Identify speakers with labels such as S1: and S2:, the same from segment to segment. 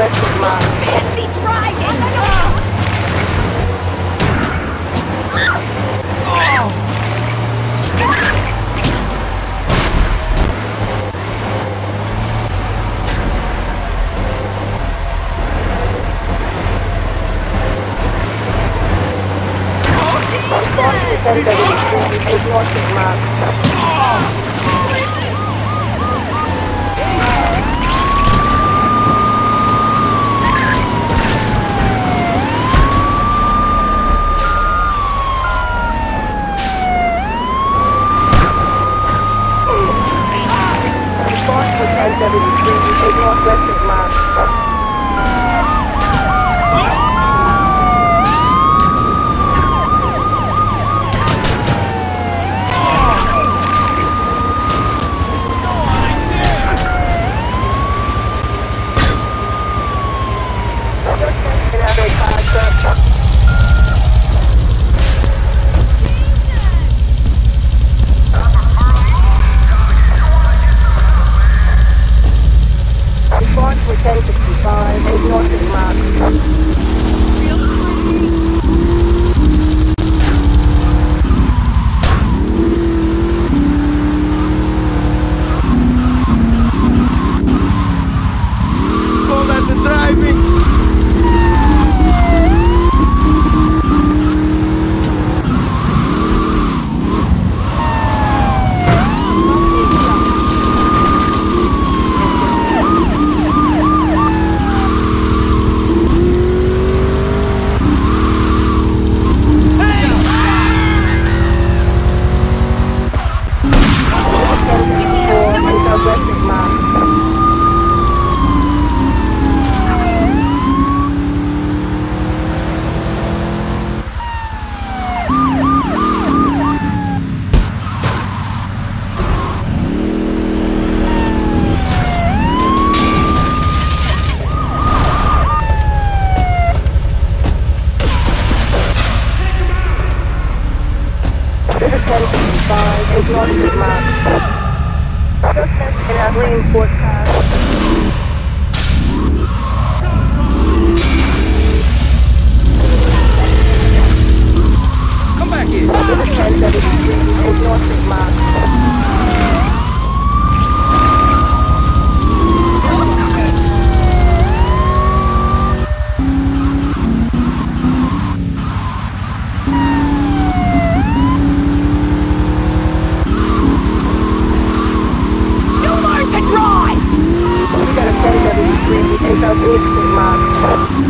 S1: Fancy driving!
S2: All at
S3: Reinforced car.
S4: 我
S2: 给你吗？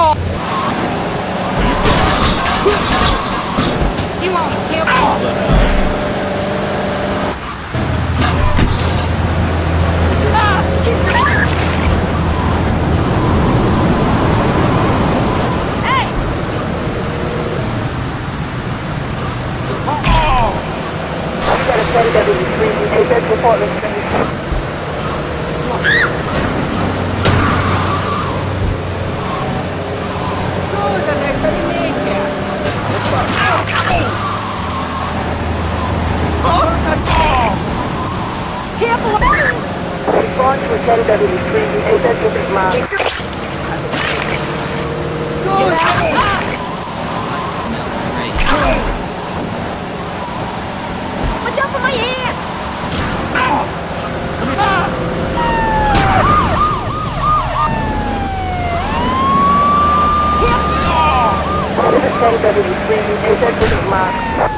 S1: It,
S4: Response to a 1073, take that to Big Mark.
S1: Scusa! Watch out for my hand!
S4: River 1073, take that to Big Mark.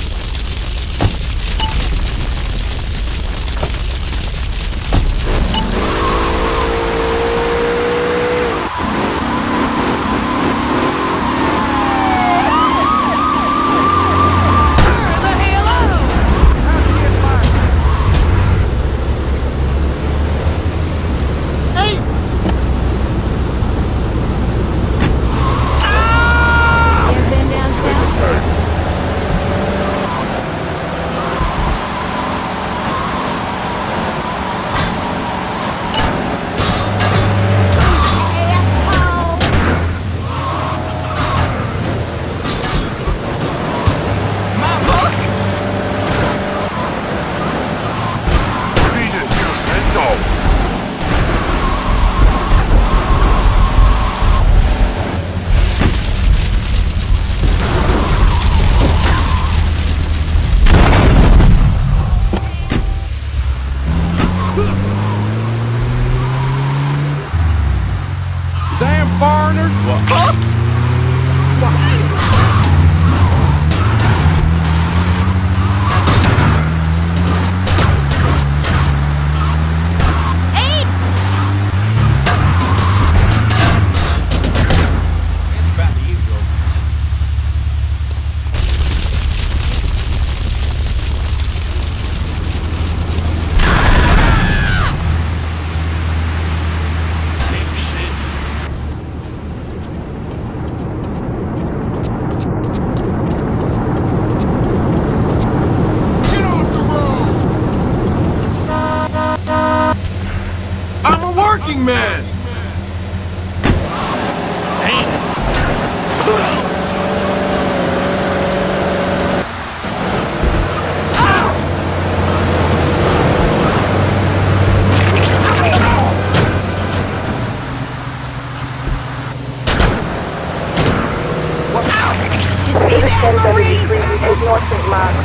S1: 810 is North St. Mark.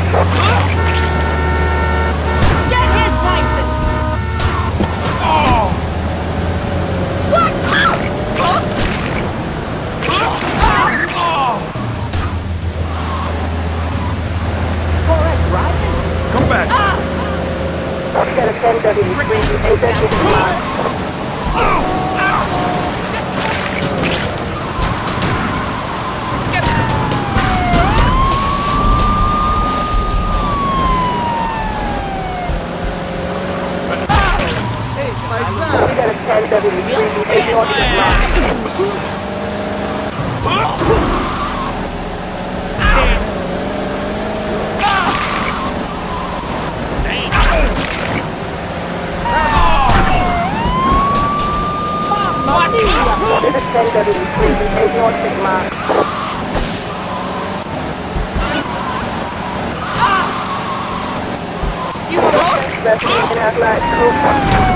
S5: Get his license!
S1: Oh! What? Oh! Alright, Mark. 4 sigma. Ah!
S5: You
S2: were wrong!